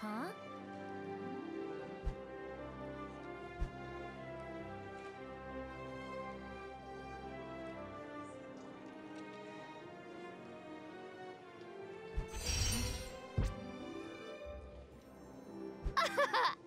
はあ？